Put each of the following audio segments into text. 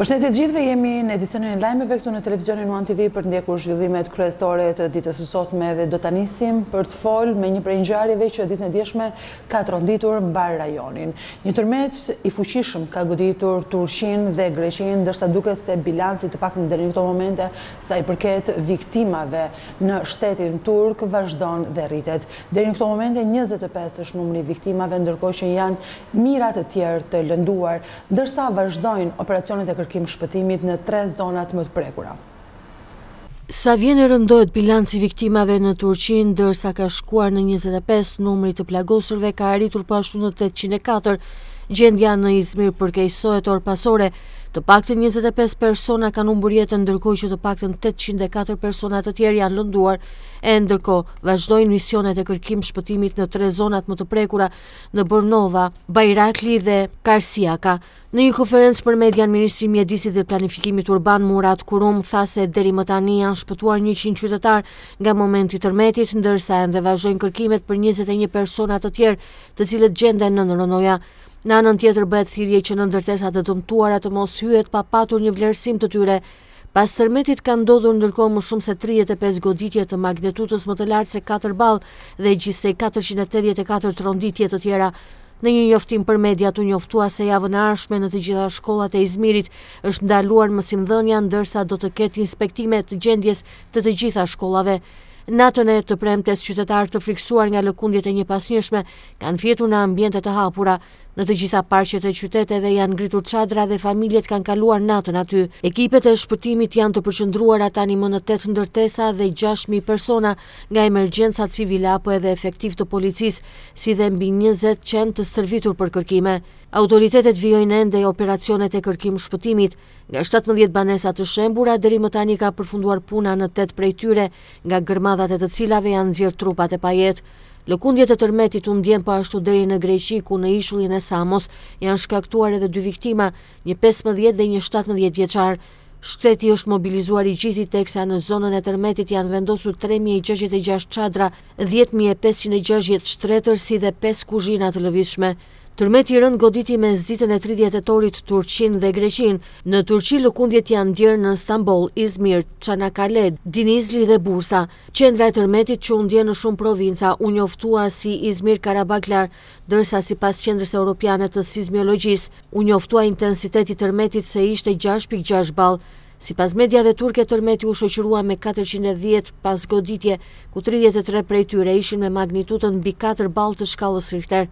Përshëndetje të gjithëve, jemi në edicionin e lajmeve këtu në televizionin One TV për të ndjekur zhvillimet kryesore të ditës së sotme dhe do ta nisim për të fol me një prej ngjarjeve që ditën e djeshme ka tronditur mbarë rajonin. Një tërmet i fuqishëm ka goditur Turqinë dhe Greqinë, ndërsa duket se bilanci të paktën deri në këto momente sa i përket viktimave në shtetin turk vazhdon dhe rritet. Deri në këto momente 25 është numri i viktimave, ndërkohë që janë mijëra të tjerë të lënduar, ndërsa vazhdojnë operacionet e kërkim-shpëtimit në tre zonat më të prekura. Sa vjen e rëndohet bilanci i viktimave në Turqi, ndërsa ka shkuar në njëzet e pesë, numri i të plagosurve ka arritur po ashtu në tetëqind e katër. Gjendja në Izmir përkeqësohet orë pas ore, të paktën njëzet e pesë persona kanë humbur jetën, ndërkohë që të paktën tetëqind e katër persona të tjerë janë lënduar. E ndërkohë, vazhdojnë misionet e kërkim-shpëtimit në tre zonat më të prekura, në Bornova, Bajrakli dhe Karsiaka. Në një konferencë për median Ministri i Mjedisit dhe Planifikimit Urban Murat Kurum tha se deri më tani janë shpëtuar njëqind qytetarë nga momenti i tërmetit, ndërsa ende vazhdojnë kërkimet për njëzet e një persona të tjerë, të cilët gjenden nën rrënoja. Në anën tjetër bëhet thirrje që në ndërtesat e dëmtuara të mos hyhet pa patur një vlerësim të tyre. Pas tërmetit kanë ndodhur ndërkohë më shumë se tridhjetë e pesë goditje të magnitudës më të lartë se katër ballë dhe gjithsej katërqind e tetëdhjetë e katër tronditje të tjera. Në një njoftim për mediat u njoftua se javën e ardhshme në të gjitha shkollat e Izmirit është ndaluar mësimdhënia ndërsa do të ketë inspektime të gjendjes të të gjitha shkollave. Natën e të premtes qytetarë të frikësuar nga lëkundjet e njëpasnjëshme kanë fjetur në ambiente të hapura, Në të gjitha parqet e qyteteve janë ngritur çadra dhe familjet kanë kaluar natën aty. Ekipet e shpëtimit janë të përqendruara tani më në tetë ndërtesa dhe gjashtë mijë persona nga emergjencat civile apo edhe efektivë të policisë, si dhe mbi njëzet qen të stërvitur për kërkime. Autoritetet vijojnë ende operacionet e kërkim-shpëtimit. Nga shtatëmbëdhjetë banesa të shembura, deri më tani ka përfunduar puna në tetë prej tyre, nga gërmadhat e të cilave janë nxjerrë trupat e pajetë. Lëkundjet e tërmetit u ndjenë po ashtu deri në Greqi, ku në ishullin e Samos janë shkaktuar edhe dy viktima, një pesëmbëdhjetë dhe një shtatëmbëdhjetë vjeçar. Shteti është mobilizuar i gjithi teksa në zonën e tërmetit janë vendosur tre mijë e gjashtëqind e gjashtë çadra, dhjetë mijë e pesëqind e gjashtëdhjetë shtretër si dhe pesë kuzhina të lëvizshme. Tërmeti i rëndë goditi mesditën e tridhjetë tetorit Turqinë dhe Greqinë. Në Turqi lëkundjet janë ndjerë në Stamboll, Izmir, Çanakale, Dinizli dhe Bursa. Qendra e tërmetit që u ndje në shumë provinca u njoftua si Izmir Karabaglar, ndërsa sipas Qendrës Europiane të Sizmiologjisë, u njoftua intensiteti i tërmetit se ishte gjashtë pikë gjashtë ballë. Sipas mediave turke tërmeti u shoqërua me katërqind e dhjetë pasgoditje, ku tridhjetë e tre prej tyre ishin me magnitudë mbi katër ballë të shkallës Richter.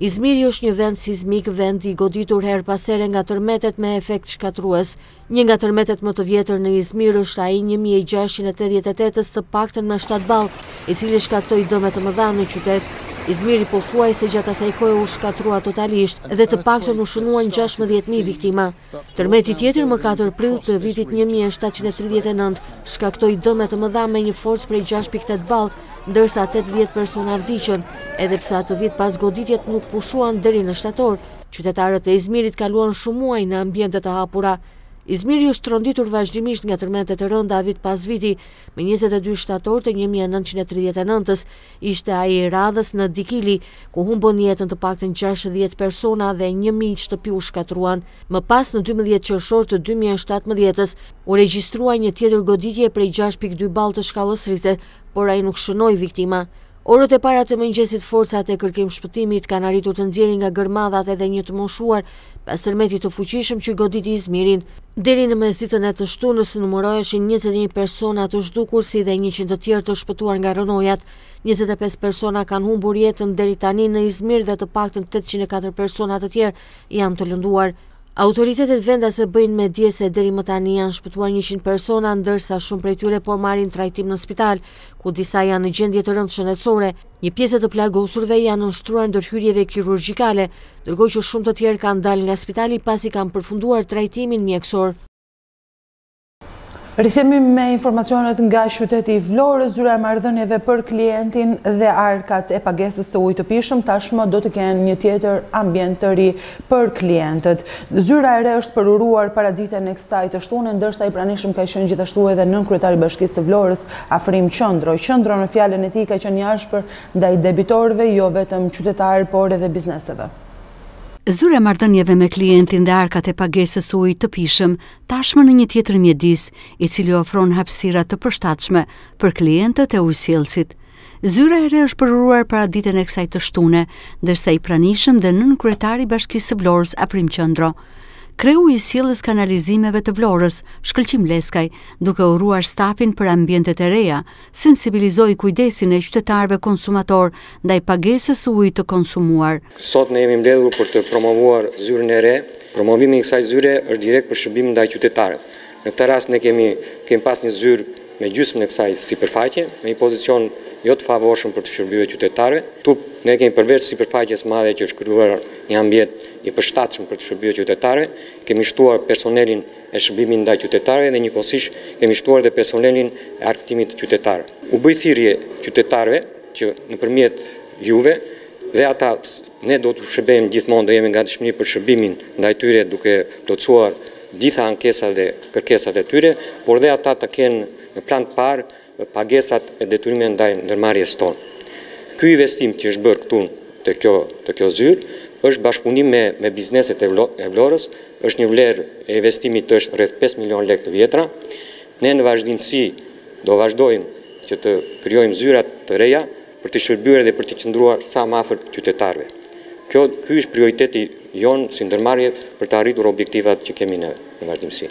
Izmiri është një vend sizmik, vend i goditur herë pas here nga tërmetet me efekt shkatërrues. Një nga tërmetet më të vjetër në Izmir është ai i një mijë e gjashtëqind e tetëdhjetë e tetës të paktën me shtatë ballë, i cili shkaktoi dëme të mëdha në qytet. Izmiri pothuajse gjatë asaj kohe u shkatërrua totalisht dhe të paktën u shënuan gjashtëmbëdhjetë mijë viktima. Tërmeti tjetër më katër prill të vitit një mijë e shtatëqind e tridhjetë e nëntë shkaktoi dëme të mëdha me një forcë prej gjashtë pikë tetë ballë, ndërsa tetëdhjetë persona vdiqën. Edhe pse atë vit pasgoditjet nuk pushuan deri në shtator, qytetarët e Izmirit kaluan shumë muaj në ambiente të hapura. Izmiri është tronditur vazhdimisht nga tërmete të rënda vit pas viti, më njëzet e dy shtator të një mijë e nëntëqind e tridhjetë e nëntës, Ishte ai i radhës në Dikili, ku humbën jetën të paktën gjashtëdhjetë persona dhe një mijë shtëpi u shkatërruan. Më pas, në dymbëdhjetë qershor të dy mijë e shtatëmbëdhjetës, u regjistrua një tjetër goditje prej gjashtë pikë dy ballë të shkallës Richter, por ai nuk shënoi viktima. Orët e para të mëngjesit forcat e kërkim-shpëtimit kanë arritur të nxjerrin nga gërmadhat edhe një të moshuar, Pas tërmetit të fuqishëm që goditi Izmirin, deri në mesditën e të shtunës numëroheshin njëzet e një persona të zhdukur si dhe njëqind të tjerë të shpëtuar nga rrënojat. Njëzet e pesë persona kanë humbur jetën deri tani në Izmir dhe të paktën tetëqind e katër persona të tjerë janë të lënduar. Autoritetet vendase bëjnë me dije se deri më tani janë shpëtuar njëqind persona, ndërsa shumë prej tyre po marrin trajtim në spital, ku disa janë në gjendje të rëndë shëndetësore. Një pjesë e të plagosurve janë nënshtruar ndërhyrjeve kirurgjikale, ndërkohë që shumë të tjerë kanë dalë nga spitali pasi kanë përfunduar trajtimin mjekësor. Rikthehemi me informacionet nga qyteti i Vlorës, zyra e marrëdhënieve për klientin dhe arkat e pagesës të ujit të pijshëm tashmë do të kenë një tjetër ambient të ri. Për klientët, zyra e re është përuruar paraditen e kësaj të shtune, ndërsa i pranishëm ka qenë gjithashtu edhe nënkryetari i Bashkisë së Vlorës, Afrim Qendro. Qendro në fjalën e tij ka qenë i ashpër ndaj debitorëve, jo vetëm qytetarë, por edhe bizneseve. Zyra e marrëdhënieve me klientin dhe arkat e pagesës së ujit të pijshëm tashmë në një tjetër mjedis, i cili ofron hapësira të përshtatshme për klientët e ujësjellësit. Zyra e re është përuruar paraditen e kësaj të shtune, ndërsa i pranishëm dhe nënkryetari i Bashkisë së Vlorës, Afrim Qendro. Kreu i Ujësjellës Kanalizimeve të Vlorës, Shkëlqim Leskaj, duke uruar stafin për ambientet e reja, sensibilizoi kujdesin e qytetarëve konsumatorë ndaj pagesës së ujit të konsumuar. Sot ne jemi mbledhur për të promovuar zyrën e re. Promovimi i kësaj zyre është direkt për shërbim ndaj qytetarëve. Në këtë rast ne kemi kemi pas një zyrë me gjysmën e kësaj sipërfaqe, me një pozicion jo të favorshëm për të shërbyer qytetarëve. Këtu ne kemi përveç sipërfaqes së madhe që është krijuar një ambient i përshtatshëm për të shërbyer qytetarëve, kemi shtuar personelin e shërbimit ndaj qytetarëve dhe njëkohësisht kemi shtuar dhe personelin e arkëtimit të qytetarëve. U bëj thirrje qytetarëve që nëpërmjet juve dhe ata Ne do t'u shërbejmë gjithmonë, do jemi në gatishmëri për shërbimin ndaj tyre duke plotësuar të gjitha ankesat dhe kërkesat e tyre, por dhe ata të kenë në plan të parë pagesat e detyrimeve ndaj ndërmarrjes tonë. Ky investim që është bërë këtu te kjo te kjo zyrë është bashkëpunim me me bizneset e Vlorës, është një vlerë e investimit është rreth pesë milionë lekë të vjetra. Ne në vazhdimësi do vazhdojmë që të krijojmë zyra të reja, për të shërbyer dhe për të qëndruar sa më afër qytetarëve. Kjo, ky është prioriteti jonë si ndërmarrje për të arritur objektivat që kemi në në vazhdimësi.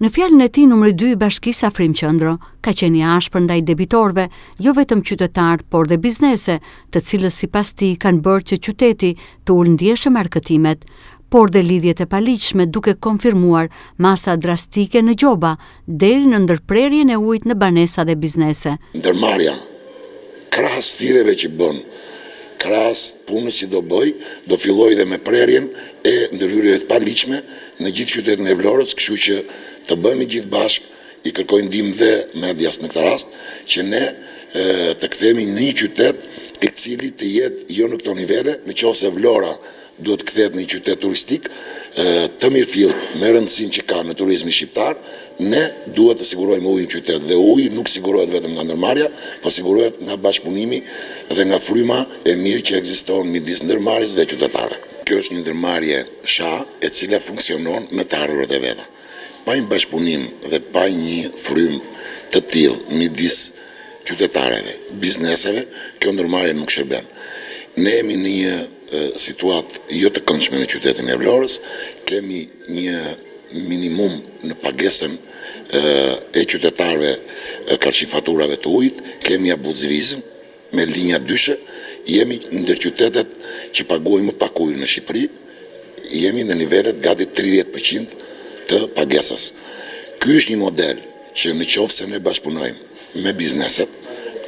Në fjalën e tij numri dy i bashkisë Afrim Qëndro, ka qenë i ashpër ndaj debitorëve, jo vetëm qytetarë, por dhe biznese, të cilët sipas tij kanë bërë që qyteti të ulë ndjeshëm arkëtimet, por dhe lidhjet e paligjshme duke konfirmuar masa drastike në gjoba, deri në ndërprerjen e ujit në banesa dhe biznese. Ndërmarrja, krahas thirrjeve që bën, krahas punës që do bëjë, do fillojë dhe me prerjen e ndërhyrjeve të paligjshme në gjithë qytetin e Vlorës, kështu që të bëhemi gjithë bashkë, i kërkoj ndihmë dhe medias në këtë rast, që ne të kthehemi në një qytet i cili të jetë jo në këto nivele, në qoftë se Vlora duhet të kthehet në një qytet turistik të mirëfilltë me rëndësinë që ka në turizmin shqiptar, ne duhet të sigurojmë ujë në qytet dhe uji nuk sigurohet vetëm nga ndërmarrja, po sigurohet nga bashkëpunimi dhe nga fryma e mirë që ekziston midis ndërmarrjes dhe qytetarëve. Kjo është një ndërmarrje SHA e cila funksionon me të ardhurat e veta. Pa një bashkëpunim dhe pa një frymë të tillë midis qytetarëve, bizneseve, kjo ndërmarrje nuk shërben. Ne jemi në një situatë jo të këndshme në qytetin e Vlorës, kemi një minimum në pagesën e qytetarëve karshi faturave të ujit, kemi abuzivizëm, Me linja dyshe, jemi ndër qytetet që paguajnë më pak ujë në Shqipëri, jemi në nivelet gati tridhjetë për qind të pagesës. Ky është një model që në qoftë se ne bashkëpunojmë me bizneset,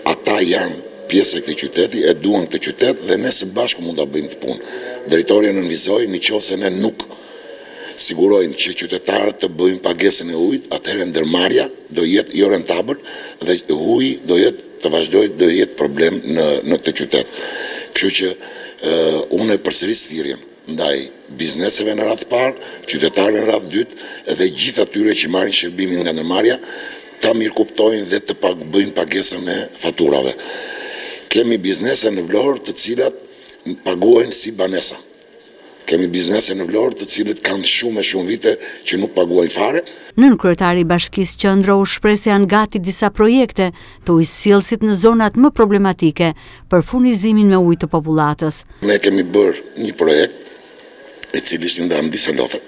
ata janë pjesë e këtij qyteti, e duan këtë qytet dhe ne së bashku mund ta bëjmë këtë punë. Drejtori e nënvizoi në qoftë se ne nuk sigurojmë që qytetarët të bëjnë pagesën e ujit, atëherë ndërmarrja do jetë jorentabël dhe uji do jetë të vazhdojë do jetë problem në këtë qytet. Kështu që unë e përsëris thirrjen ndaj bizneseve në radhë të parë, qytetarëve në radhë dytë dhe gjithë atyre që marrin shërbimin nga ndërmarrja ta mirëkuptojnë dhe të pag, bëjnë pagesën e faturave. Kemi biznese në Vlorë të cilat paguajnë si banesa. Kemi biznese në Vlorë të cilët kanë shumë e shumë vite që nuk paguajnë fare. Nënkryetari i Bashkisë Qëndro u shpreh se janë gati disa projekte të ujësjellësit në zonat më problematike për furnizimin me ujë të popullatës. Ne kemi bërë një projekt i cili është i ndarë në disa lote.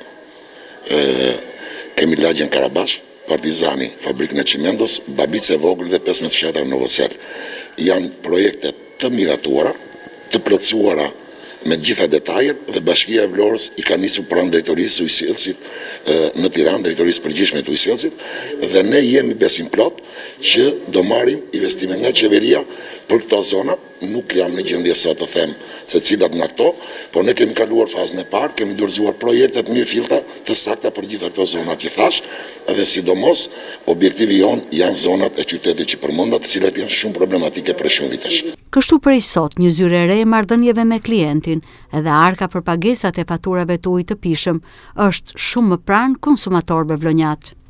Kemi lagjen Karabash, Partizani, Fabrikën e Çimentos, Babicë e Vogël dhe pesëmbëdhjetë fshatra në Novoselë. Janë projekte të miratuara, të plotësuara me të gjitha detajet dhe Bashkia e Vlorës i ka nisur pranë Drejtorisë së Ujësjellësit në Tiranë, Drejtorisë së Përgjithshme të Ujësjellësit dhe ne jemi besim plot që do marrim investime nga qeveria për këto zona. Nuk jam në gjendje sot të them se cilat nga këto, por ne kemi kaluar fazën e parë, kemi dorëzuar projekte të mirëfillta, të sakta për gjitha këto zona që thash dhe sidomos objektivi jonë janë zonat e qytetit që përmenda, të cilat janë shumë problematike prej shumë vitesh. Kështu prej sot një zyrë e re e marrëdhënieve me klientin dhe arka për pagesat e faturave të ujit të pijshëm është shumë më pranë konsumatorëve vlonjatë.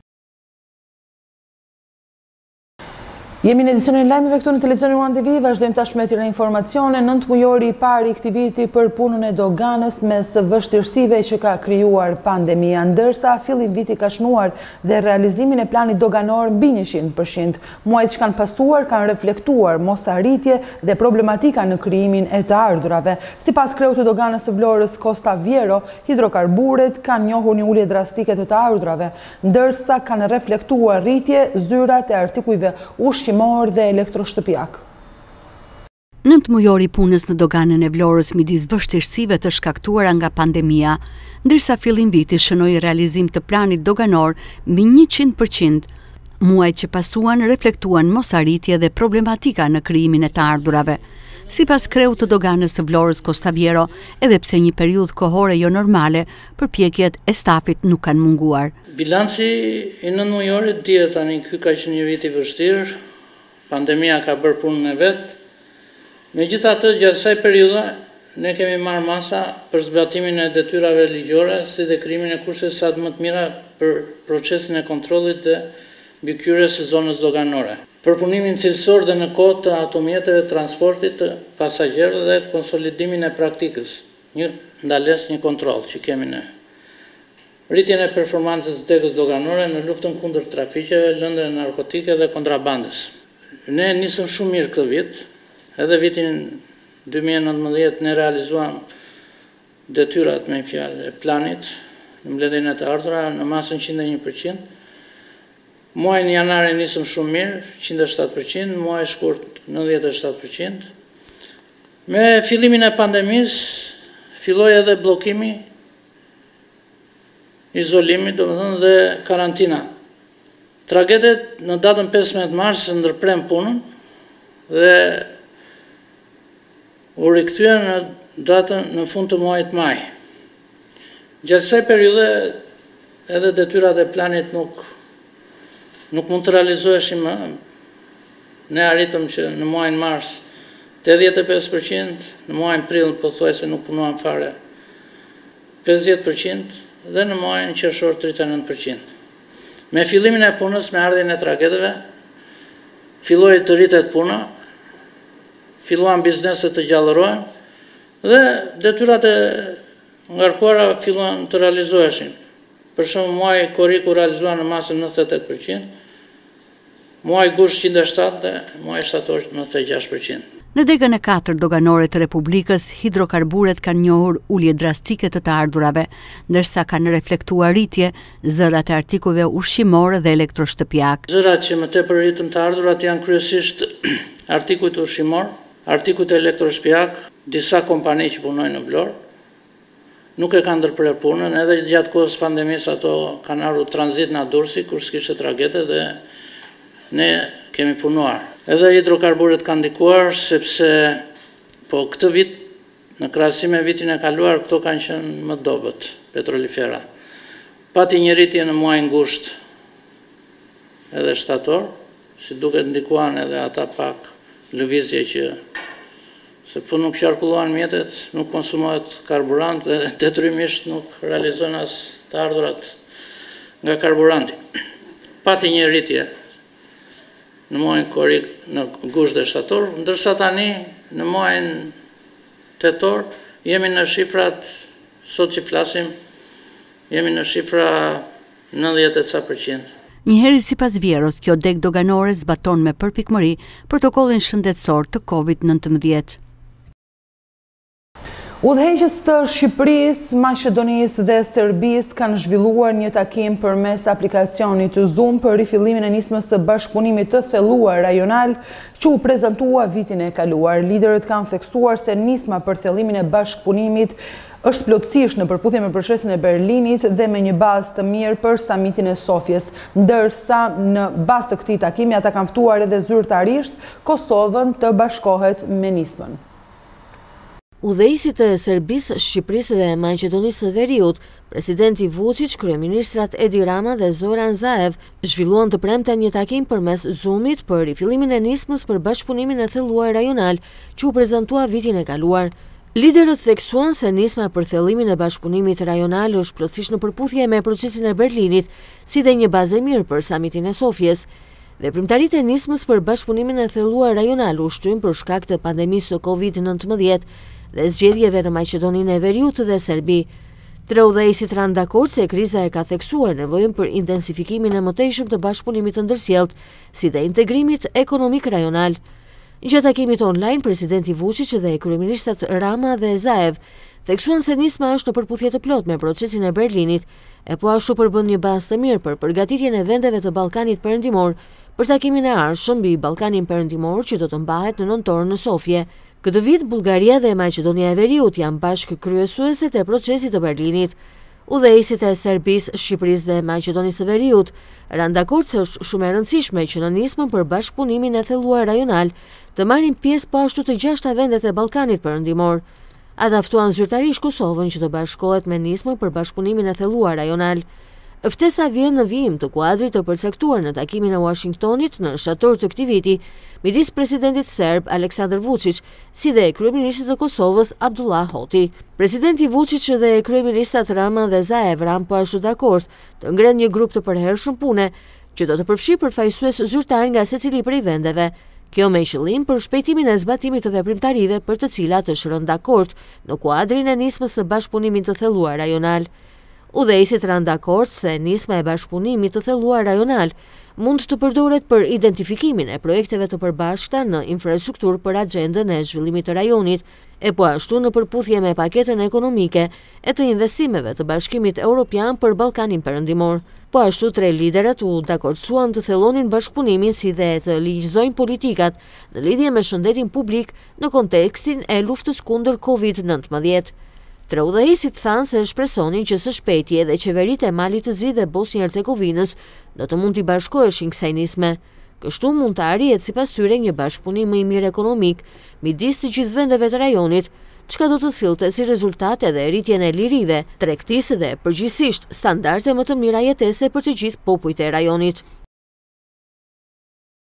Jemi në edicionin e lajmeve këtu në televizionin One TV, vazhdojmë tashmë me tjera informacione. Nëntëmujori i parë i këtij viti për punën e doganës mes vështirësive që ka krijuar pandemia, ndërsa fillimviti ka shënuar dhe realizimin e planit doganor mbi njëqind për qind. Muajt që kanë pasuar kanë reflektuar mosarritje dhe problematika në krijimin e të ardhurave. Sipas kreut të doganës së Vlorës, Kosta Vjero, hidrokarburet kanë njohur një ulje drastike të të ardhurave, ndërsa kanë reflektuar rritje zërat e artikujve ushqimorë dhe elektroshtëpiakë. Nëntëmujori i punës në doganën e Vlorës midis vështirësive të shkaktuara nga pandemia, ndërsa fillimviti shënoi realizim të planit doganor mbi njëqind për qind, muajt që pasuan reflektuan mosarritje dhe problematika në krijimin e të ardhurave. Sipas kreut të doganës së Vlorës Kosta Vjero, edhe pse një periudhë kohore jonormale, përpjekjet e stafit nuk kanë munguar. Bilanci i nëntëmujorit dihet tani, ky ka qenë një vit i vështirë, pandemia ka bërë punën e vet. Megjithatë, gjatë kësaj periudhe, ne kemi marrë masa për zbatimin e detyrave ligjore, si dhe krijimin e kushteve sa më të mira për procesin e kontrollit dhe mbikëqyrjes së zonës doganore, përpunimin cilësor dhe në kohë të automjeteve të transportit të pasagjerëve dhe konsolidimin e praktikës, Një ndalesë, një kontroll që kemi në rritjen e performancës së degës doganore në luftën kundër trafiqeve të lëndëve narkotike dhe kontrabandës. Ne e nisëm shumë mirë këtë vit, edhe vitin dy mijë e nëntëmbëdhjetë ne realizuam detyrat, me një fjalë, e planit në mbledhjen e të ardhurave në masën qind e një për qind. Muajin janar e nisëm shumë mirë, qind e shtatë për qind, muaji shkurt nëntëdhjetë e shtatë për qind. Me fillimin e pandemisë filloi edhe bllokimi, izolimi domethënë dhe karantina. Tragetet në datën pesëmbëdhjetë mars ndërprenë punën dhe u rikthyen në datën në fund të muajit maj. Gjatë kësaj periudhe edhe detyrat e planit nuk nuk mund të realizoheshin më. Ne arritëm që në muajin mars tetëdhjetë e pesë për qind, në muajin prill pothuajse nuk punuam fare pesëdhjetë për qind dhe në muajin qershor tridhjetë e nëntë për qind. Me fillimin e punës, me ardhjen e trageteve filloi të rritet puna, filluan bizneset të gjallërohen Dhe detyrat e ngarkuara filluan të realizoheshin. Për shembull, muaji korrik u realizua në masën nëntëdhjetë e tetë për qind, muaji gusht qind e shtatë dhe muaji shtator nëntëdhjetë e gjashtë për qind. Në degën e katërt doganore të Republikës, hidrokarburet kanë njohur ulje drastike të të ardhurave, ndërsa kanë reflektuar rritje zërat e artikujve ushqimorë dhe elektroshtëpiakë. Zërat që më tepër rritën të ardhurat janë kryesisht artikujt ushqimorë, Artikujt elektroshtëpiakë, disa kompani që punojnë në Vlorë nuk e kanë ndërprerë punën, edhe gjatë kohës së pandemisë ato kanë ardhur tranzit nga Durrësi kur s'kishte tragete dhe ne kemi punuar. Edhe hidrokarburet kanë ndikuar sepse po këtë vit në krahasim me vitin e kaluar këto kanë qenë më dobët, petrolifera. Pati një rritje në muajin gusht edhe shtator. Si duket ndikuan edhe ata pak lëvizje që se po nuk qarkulluan mjetet, nuk konsumohet karburant dhe detyrimisht nuk realizohen as të ardhurat nga karburanti. Pati një rritje në muajin korrik në gusht dhe shtator, ndërsa tani në muajin tetor jemi në shifrat sot që flasim jemi në shifra Nëntëdhjetë e ca për qind. Njëheri sipas Vjeros, kjo degë doganore zbaton me përpikmëri protokollin shëndetësor të Covid nëntëmbëdhjetë. Udhëheqës të Shqipërisë, Maqedonisë dhe Serbisë kanë zhvilluar një takim përmes aplikacionit të Zoom për rifillimin e nismës së bashkëpunimit të thelluar rajonal që u prezantua vitin e kaluar. Liderët kanë theksuar se nisma për thellimin e bashkëpunimit është plotësisht në përputhje me procesin e Berlinit dhe me një bazë të mirë për Samitin e Sofjes, ndërsa në bazë të këtij takimi ata kanë ftuar edhe zyrtarisht Kosovën të bashkohet me nismën. Udhëheqësit e Serbisë, Shqipërisë dhe Maqedonisë së Veriut, presidenti Vuçiç, kryeministrat Edi Rama dhe Zoran Zaev, zhvilluan të premten një takim përmes Zoom-it për rifillimin e nismës për bashkëpunimin e thelluar rajonal që u prezantua vitin e kaluar. Liderët theksuan se nisma për thellimin e bashkëpunimit rajonal është plotësisht në përputhje me Procesin e Berlinit, si dhe një bazë e mirë për Samitin e Sofjes. Veprimtaritë e nismës për bashkëpunimin e thelluar rajonal u shtynë për shkak të pandemisë së Covid nëntëmbëdhjetë dhe zgjedhjeve në Maqedoninë e Veriut dhe Serbi. Tre udhëheqësit ranë dakord se kriza e ka theksuar nevojën për intensifikimin e mëtejshëm të bashkëpunimit të ndërsjelltë, si dhe integrimit ekonomik rajonal. Gjatë takimit online, presidenti Vuçiç dhe kryeministrat Rama dhe Zaev theksuan se nisma është në përputhje të plotë me procesin e Berlinit e po ashtu përbën një bazë të mirë për përgatitjen e vendeve të Ballkanit Perëndimor për takimin e ardhshëm mbi Ballkanin Perëndimor që do të mbahet në nëntor në Sofje. Këtë vit, Bullgaria dhe Maqedonia e Veriut janë bashkëkryesueset e procesit të Berlinit. Udhëheqësit e Serbisë, Shqipërisë dhe Maqedonisë së Veriut ranë dakord se është shumë e rëndësishme që në nismën për bashkëpunimin e thelluar rajonal të marrin pjesë po ashtu të gjashta vendet e Ballkanit Perëndimor. Ata ftuan zyrtarisht Kosovën që të bashkohet me nismën për bashkëpunimin e thelluar rajonal. Ftesa vjen në vijim të kuadrit të përcaktuar në takimin e Uashingtonit në shtator të këtij viti midis presidentit serb Aleksandër Vuçiç si dhe kryeministrit të Kosovës, Avdullah Hoti. Presidenti Vuçiç dhe kryeministrat Rama dhe Zaev ranë po ashtu dakord të ngrenë një grup të përhershëm pune, që do të përfshijë përfaqësues zyrtarë nga secili prej vendeve, kjo me qëllim përshpejtimin e zbatimit të veprimtarive për të cilat është rënë dakord në kuadrin e nismës së bashkëpunimit të thelluar rajonal. Udhëheqësit ranë dakord se nisma e bashkëpunimit të thelluar rajonal mund të përdoret për identifikimin e projekteve të përbashkëta në infrastrukturë për agjendën e zhvillimit të rajonit e po ashtu në përputhje me paketën ekonomike e të investimeve të Bashkimit Europian për Ballkanin Perëndimor. Po ashtu tre liderët u dakordësuan të thellonin bashkëpunimin si dhe të ligjëzojnë politikat në lidhje me shëndetin publik në kontekstin e luftës kundër Covid nëntëmbëdhjetë. Tre udhëheqësit thanë se shpresonin që së shpejti edhe qeveritë e Malit të Zi dhe Bosnjë-Hercegovinës do të mund t'i bashkoheshin kësaj nisme. Kështu mund të arrihet sipas tyre një bashkëpunim më i mirë ekonomik midis të gjithë vendeve të rajonit, çka do të sillte si rezultat edhe rritjen e lirive, tregtisë dhe përgjithësisht standarde më të mira jetese për të gjithë popujt e rajonit.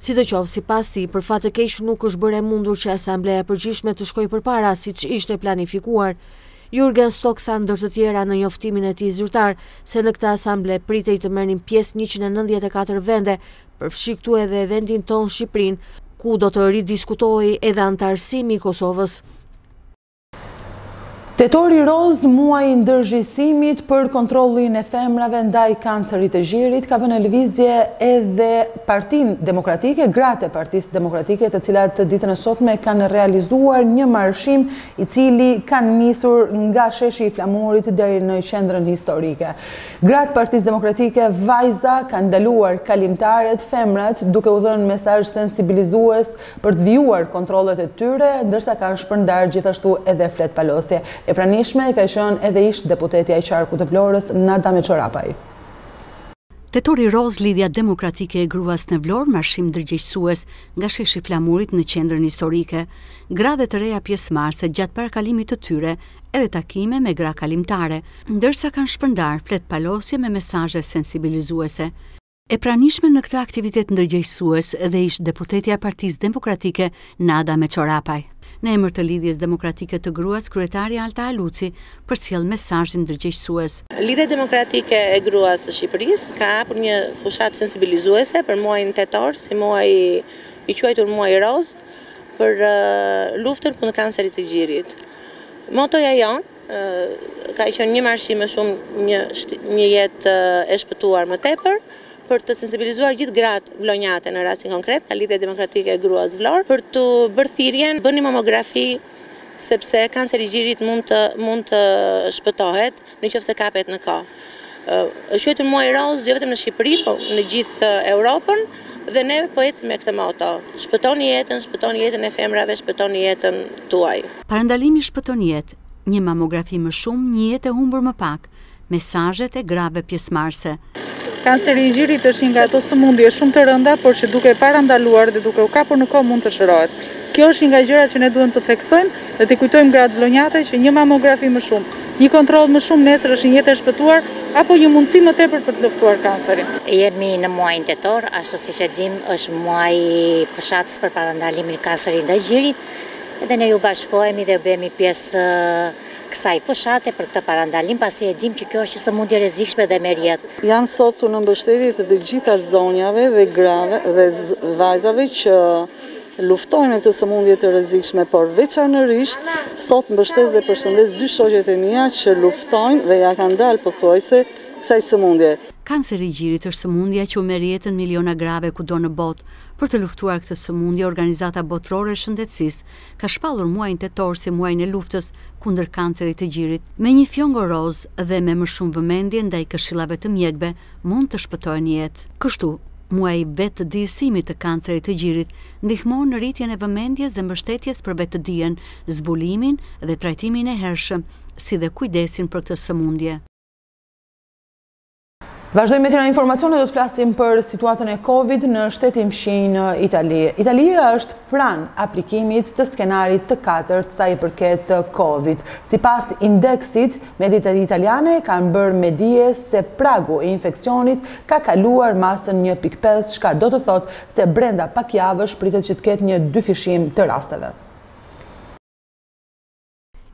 Sidoqoftë, sipas tij, për fat të keq nuk është bërë e mundur që Asambleja e Përgjithshme të shkojë përpara siç ishte planifikuar. Jurgen Stock tha ndër të tjera në njoftimin e tij zyrtar se në këtë asamble pritej të merrnin pjesë njëqind e nëntëdhjetë e katër vende, përfshi këtu edhe vendin tonë Shqipërinë, ku do të ridiskutohej edhe anëtarësimi i Kosovës. Tetori rozë, muaji i ndërgjegjësimit për kontrollin e femrave ndaj kancerit të gjirit, ka vënë në lëvizje edhe Partinë Demokratike, gratë e Partisë Demokratike, të cilat ditën e sotme kanë realizuar një marshim, i cili kanë nisur nga Sheshi i Flamurit deri në qendrën historike. Gratë Partisë Demokratike, vajza, kanë ndaluar kalimtaret, femrat, duke u dhënë mesazh sensibilizues për të vijuar kontrollet e tyre, ndërsa kanë shpërndarë gjithashtu edhe fletëpalosje. E pranishme ka qenë edhe ish-deputetja e qarkut të Vlorës, Nada Meçorapaj. Tetori rozë Lidhja Demokratike e Gruas në Vlorë marshim ndërgjegjësues nga sheshi Flamurit në qendrën historike. Gra dhe të reja pjesëmarrëse gjatë parakalimit të tyre edhe takime me gra kalimtare, ndërsa kanë shpërndarë fletëpalosje me mesazhe sensibilizuese. E pranishme në këtë aktivitet ndërgjegjësues dhe ish-deputetja e Partisë Demokratike, Nada Meçorapaj. Në emër të Lidhjes Demokratike të Gruas, kryetarja Alta Haluci përcjell mesazhin ndërgjegjësues. Lidhja Demokratike e Gruas së Shqipërisë ka hapur një fushatë sensibilizuese për muajin tetor, si muaji i quajtur muaji rozë, për luftën kundër kancerit të gjirit. Motoja jonë Ka qenë një marshim më shumë një jetë e shpëtuar më tepër për të sensibilizuar gjithë gratë vlonjate në rastin konkret nga Lidhja Demokratike e Gruas Vlorë për t'u bërë thirrjen bëni mamografi sepse kanceri i gjirit mund të shpëtohet në qoftë se kapet në kohë. Është quajtur muaji rozë jo vetëm në Shqipëri, por në gjithë Europën dhe ne po ecim me këtë moto. Shpëtoni jetën, shpëtoni jetën e femrave, shpëtoni jetën tuaj. Parandalimi shpëton jetë, një mamografi më shumë, një jetë e humbur më pak, mesazhet e grave pjesëmarrëse. Kanceri i gjirit është një nga ato sëmundje shumë të rënda, por që duke e parandaluar dhe duke u kapur në kohë mund të shërohet. Kjo është një nga gjërat që ne duhet të theksojmë Le t'i kujtojmë grave vlonjate që një mamografi më shumë, një kontroll më shumë nesër është një jetë e shpëtuar apo një mundësi më tepër për të luftuar kancerin. Jemi në muajin tetor, ashtu siç e dimë është muaji i fushatës për parandalimin e kancerit të gjirit dhe ne iu bashkohemi dhe bëhemi pjesë kësaj fushate për këtë parandalim, pasi e dimë që kjo është një sëmundje e rrezikshme dhe merr jetë. Jam sot në mbështetje të të gjitha zonjave dhe grave dhe vajzave që Luftojnë me këtë sëmundje të rrezikshme, por veçanërisht sot mbështes dhe përshëndes dy shoqet e mia që luftojnë dhe ia kanë dalë pothuajse kësaj sëmundje. Kanceri i gjirit është sëmundja që u merr jetën miliona grave kudo në botë. Për të luftuar këtë sëmundje, Organizata Botërore e Shëndetësisë ka shpallur muajin tetor si muajin e luftës kundër kancerit të gjirit. Me një fjongo rozë dhe me më shumë vëmendje ndaj këshillave të mjekëve, mund të shpëtojnë jetë. Kështu, muaji i vetëdijësimit të kancerit të gjirit ndihmon në rritjen e vëmendjes dhe mbështetjes për vetëdijen, zbulimin dhe trajtimin e hershëm, si dhe kujdesin për këtë sëmundje. Vazhdojmë me të tjera informacione, do të flasim për situatën e Covid në shtetin fqinj në Itali. Italia është pranë aplikimit të skenarit të katërt sa i përket Covid. Sipas indeksit, Mediat italiane kanë bërë me dije se pragu i infeksionit ka kaluar masën një pikë pesë, çka do të thotë se brenda pak javësh pritet që të ketë një dyfishim të rasteve.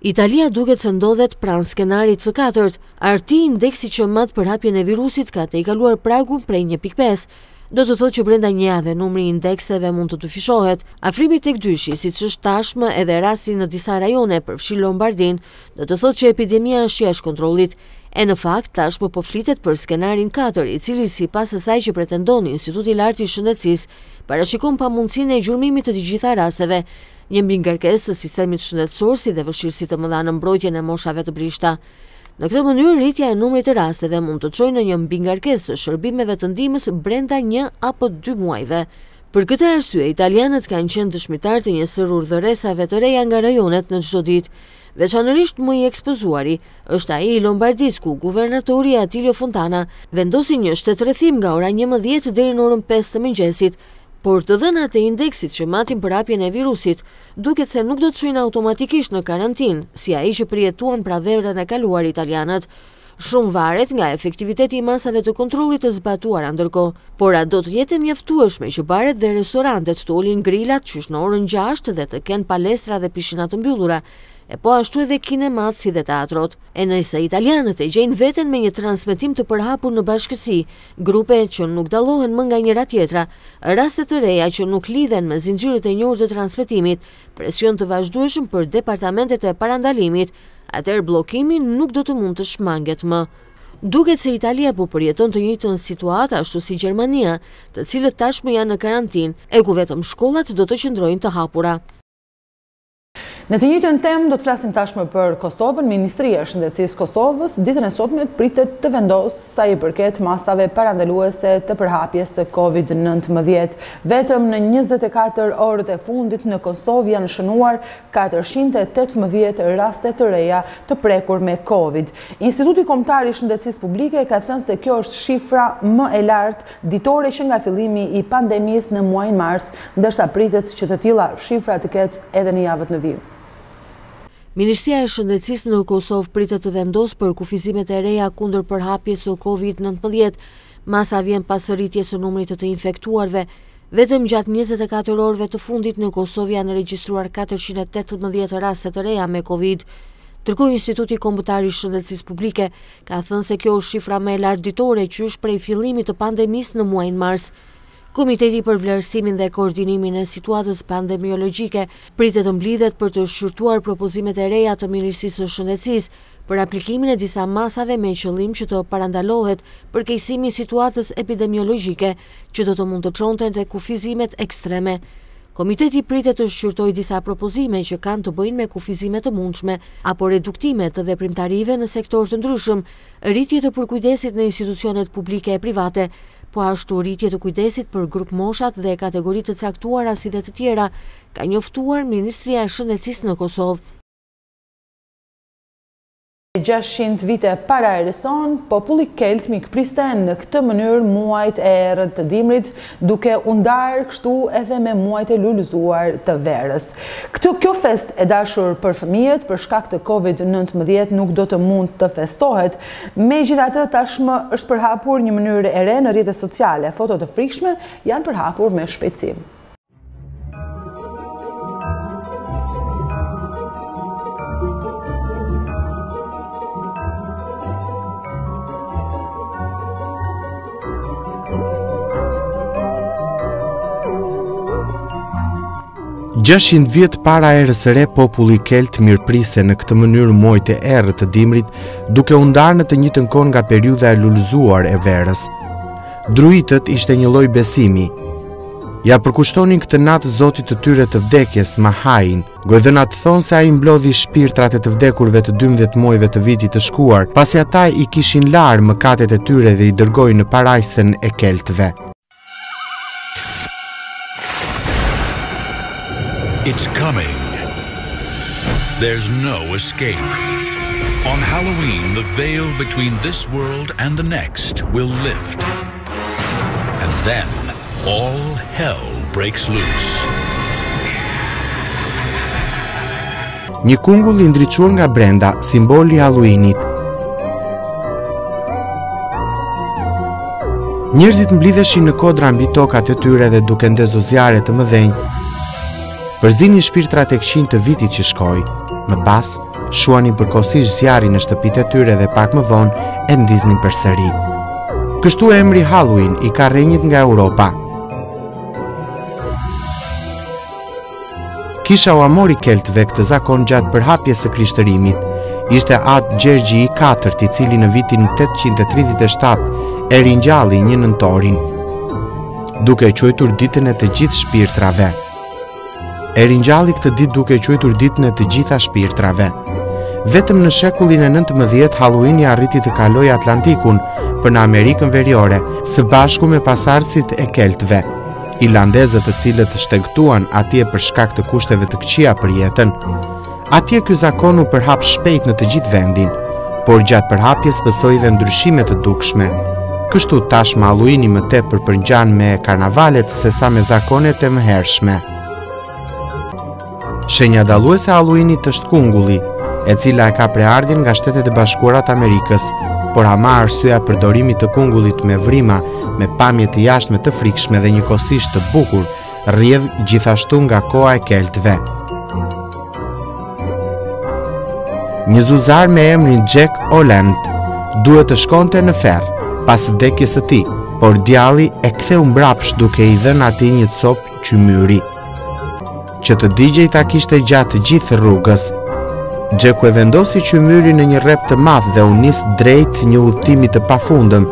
Italia duket se ndodhet pranë skenarit të katërt, Rt, indeksi që mat përhapjen e virusit ka tejkaluar pragun prej një pikë pesë, do të thotë që brenda një jave numri i indekseve mund të dyfishohet. Afrimi tek dyshi, siç është tashmë edhe rasti në disa rajone, përfshi Lombardinë, do të thotë që epidemia është jashtë kontrollit. E në fakt, tashmë po flitet për skenarin 4, i cili sipas asaj që pretendon Instituti i Lartë i Shëndetësisë, parashikon pamundësinë e gjurmimit të të gjitha rasteve, një mbingarkesë të sistemit shëndetësor si dhe vështirësi të mëdha në mbrojtjen e moshave të brishta. Në këtë mënyrë, rritja e numrit të rasteve mund të çojë në një mbingarkesë të shërbimeve të ndihmës brenda një apo dy muajve, Për këtë arsye, italianët kanë qenë dëshmitarë të një sërë urdhëresave të reja nga rajonet në çdo ditë. Veçanërisht më i ekspozuari është ai i Lombardisë, ku guvernatori Atilio Fontana vendosi një shtetrrethim nga ora njëmbëdhjetë deri në orën pesë të mëngjesit, por të dhënat e indeksit që matin përhapjen e virusit duket se nuk do të çojnë automatikisht në karantinë, si ai që përjetuan pranverën e kaluar italianët. Shumë varet nga efektiviteti i masave të kontrollit të zbatuara ndërkohë, por a do të jetë e mjaftueshme që baret dhe restorantet të ulin grilat qysh në orën gjashtë dhe të kenë palestra dhe pishina të mbyllura, e po ashtu edhe kinematë si dhe teatrot. E nëse italianët e gjejnë veten me një transmetim të përhapur në bashkësi, grupe që nuk dallohen më nga njëra-tjetra, raste të reja që nuk lidhen me zinxhirët e njohur të transmetimit, presion të vazhdueshëm për departamentet e parandalimit, atëherë bllokimi nuk do të mund të shmanget më. Duket se Italia po përjeton të njëjtën situatë ashtu si Gjermania, të cilët tashmë janë në karantinë e ku vetëm shkollat do të qëndrojnë të hapura. Në të njëjtën temë do të flasim tashmë për Kosovën, Ministria e Shëndetësisë së Kosovës ditën e sotme pritet të vendosë Sa i përket masave parandaluese të përhapjes së Covid nëntëmbëdhjetë, vetëm në njëzet e katër orët e fundit në Kosovë janë shënuar katërqind e tetëmbëdhjetë raste të reja të prekur me Covid. Instituti Kombëtar i Shëndetësisë Publike ka thënë se kjo është shifra më e lartë ditore që nga fillimi i pandemisë në muajin mars, ndërsa pritet që të tilla shifra të ketë edhe në javët në vijim. Ministria e Shëndetësisë në Kosovë pritet të vendosë për kufizimet e reja kundër përhapjes së Covid nëntëmbëdhjetë. Masa vjen pas rritjes së numrit të të infektuarve. Vetëm gjatë njëzet e katër orëve të fundit në Kosovë janë regjistruar katërqind e tetëmbëdhjetë raste të reja me Covid. Ndërkohë Instituti Kombëtar i Shëndetësisë Publike ka thënë se kjo është shifra më e lartë ditore qysh prej fillimit të pandemisë në muajin mars. Komiteti për vlerësimin dhe koordinimin e situatës pandemiologjike pritet të mblidhet për të shqyrtuar propozimet e reja të Ministrisë së Shëndetësisë për aplikimin e disa masave me qëllim që të parandalohet përkeqësimi i situatës epidemiologjike që do të mund të çonte te kufizimet ekstreme. Komiteti pritet të shqyrtojë disa propozime që kanë të bëjnë me kufizime të mundshme apo reduktime të veprimtarive në sektorë të ndryshëm, Rritje të përkujdesit në institucionet publike e private, po ashtu rritje të kujdesit për grupmoshat dhe kategori të caktuara si dhe të tjera, ka njoftuar Ministria e Shëndetësisë në Kosovë. Gjashtëqind vite para erës sonë, populli kelt mikpriste në këtë mënyrë muajt e errët të dimrit, duke u ndarë kështu edhe me muajt e lulëzuar të verës. Këtë kjo festë e dashur për fëmijët për shkak të Covid nëntëmbëdhjetë nuk do të mund të festohet. Megjithatë, tashmë është përhapur një mënyrë e re në rrjetet sociale, foto të frikshme janë përhapur me shpejtësi. 600 vjet para erës së re populli kelt mirëpriste në këtë mënyrë muajt e errët të dimrit, duke u ndarë në të njëjtën kohë nga periudha e lulëzuar e verës. Druidët ishte një lloj besimi, Ia përkushtonin këtë natë zotit të tyre të vdekjes, Mahain. Gojëdhënat thonë se ai mblodhi shpirtrat e të vdekurve të 12 muajve të vitit të shkuar, pasi ata i kishin larë mëkatet e tyre dhe i dërgoi në parajsën e keltëve. It's coming. There's no escape. On Halloween, the veil between this world and the next will lift. And then all hell breaks loose. Një kungull i ndriçuar nga brenda, simboli i Halloweenit, Njerëzit mblidheshin në kodra mbi tokat e tyre dhe duke ndezur zjarre të mëdhenj. Përzinin shpirtrat e këqinj të vitit që shkoi. Më pas, shuanin përkohësisht zjarrin në shtëpitë e tyre dhe pak më vonë e ndiznin përsëri. Kështu emri Halloween i ka rrënjët nga Europa. Kisha ua mori keltëve këtë zakon gjatë përhapjes së krishtërimit. Ishte atë Gjergji i katërt i cili në vitin 837 e ringjalli një nëntorin, duke e quajtur ditën e të gjithë shpirtrave. E ringjalli këtë ditë duke e quajtur ditën e të gjitha shpirtrave. Vetëm në shekullin e 19 Halloweeni arriti të kalojë Atlantikun për në Amerikën Veriore, së bashku me pasardhësit e keltëve, irlandezët të cilët shtegtuan atje për shkak të kushteve të këqija për jetën. Atje ky zakon u përhap shpejt në të gjithë vendin, por gjatë përhapjes pësoi dhe ndryshime të dukshme. Kështu tashmë Halloweeni më tepër përngjan me karnavalet se sa me zakonet e mëhershme. Shenja dalluese e Halloweenit është kungulli, e cila e ka prejardhjen nga Shtetet e Bashkuara të Amerikës, por ama arsyeja e përdorimit të kungullit me vrima, me pamje të jashtme të frikshme dhe njëkohësisht të bukur, rrjedh gjithashtu nga koha e keltëve. Një zuzar me emrin Jack Oland duhet të shkonte në ferr pas vdekjes së tij, por djalli e ktheu mbrapsh duke i dhënë atij një copë qymyri që të digjej ta kishte gjatë gjithë rrugës. Jacku e vendosi qymyrin në një rrepë të madh dhe u nis drejt një udhëtimi të pafundmë,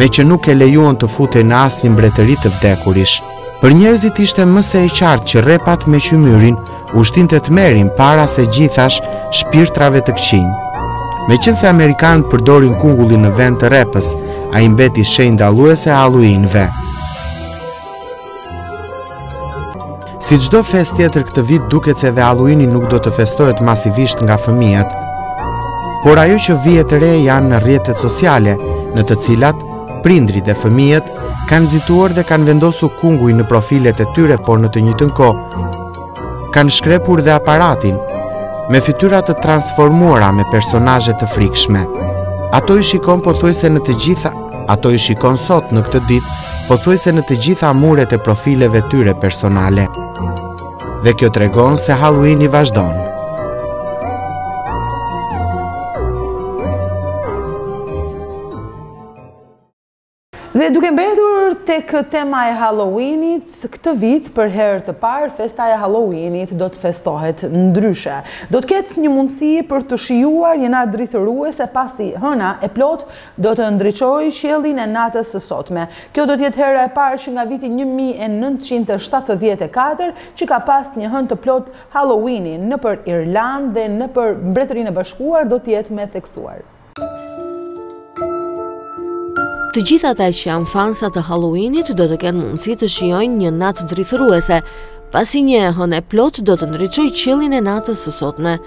meqë nuk e lejuan të futej në asnjë mbretëri të vdekurish. Për njerëzit ishte më se e qartë që rrepat me qymyrin u shtinte tmerrin para se gjithash shpirtrave të këqinj. Meqenëse amerikanët përdorin kungullin në vend të rrepës, ai mbeti shenjë dalluese e Halloweenëve. Si çdo festë tjetër këtë vit duket se edhe Halloweeni nuk do të festohet masivisht nga fëmijët. Por ajo që vihet re janë në rrjetet sociale, në të cilat prindërit dhe fëmijët kanë nxituar dhe kanë vendosur kunguj në profilet e tyre, por në të njëjtën kohë kanë shkrepur dhe aparatin me fytyra të transformuara me personazhe të frikshme. Ato i shikon pothuajse në të gjitha, ato i shikon sot në këtë ditë pothuajse në të gjitha muret e profileve tyre personale. Dhe kjo tregon se Halloweeni vazhdon. Dhe duke mbetur tek tema e Halloween-it, këtë vit për herë të parë festa e Halloween-it do të festohet ndryshe. Do të ketë një mundësi për të shijuar një natë drithëruese pasi hëna e plotë do të ndriçojë qiellin e natës së sotme. Kjo do të jetë hera e parë që nga viti një mijë e nëntëqind e shtatëdhjetë e katër që ka pas një hënë të plotë Halloween-i nëpër Irlandë dhe nëpër Mbretërinë e Bashkuar do të jetë më e theksuar. Të gjithë ata që janë fansa të Halloweenit do të kenë mundësi të shijojnë një natë drithëruese, pasi një hënë e plotë do të ndriçojë qiellin e natës së sotme.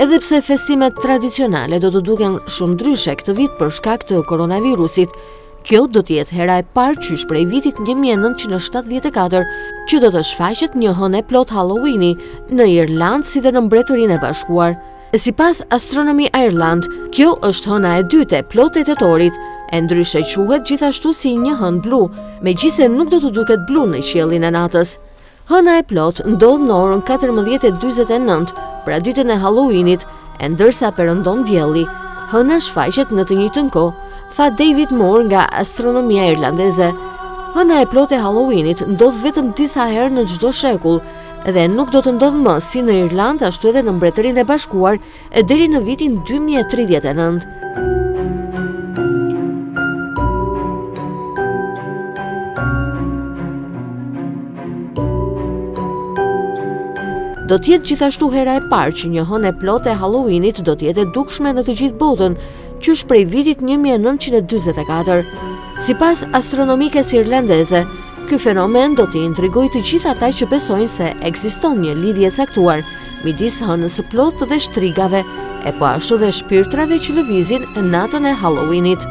Edhe pse festimet tradicionale do të duken shumë ndryshe këtë vit për shkak të koronavirusit, kjo do të jetë hera e parë qysh prej vitit 1974 që do të shfaqet një hënë e plotë Halloweeni në Irlandë si dhe në Mbretërinë e Bashkuar. Sipas Astronomy Ireland, kjo është hëna e dytë e plotë e tetorit, e ndryshe quhet gjithashtu si një hënë blu, megjithëse nuk do të duket blu në qiellin e natës. Hëna e plotë ndodh në orën 14:49, pra ditën e Halloween-it, e ndërsa perëndon dielli, hëna shfaqet në të njëjtën kohë, tha David Moore nga Astronomia Irlandeze. Hëna e plotë e Halloween-it ndodh vetëm disa herë në çdo shekull, dhe nuk do të ndodhë më si në Irlandë ashtu edhe në Mbretërinë e Bashkuar deri në vitin 2039. Do të jetë gjithashtu hera e parë që një hënë e plotë e Halloweenit do të jetë e dukshme në të gjithë botën, qysh prej vitit 1924. Sipas astronomikes irlandeze, ky fenomen do të intrigojë të gjithë ata që besojnë se ekziston një lidhje e caktuar midis hënës së plotë dhe shtrigave, e po ashtu dhe shpirtrave që lëvizin natën e Halloweenit.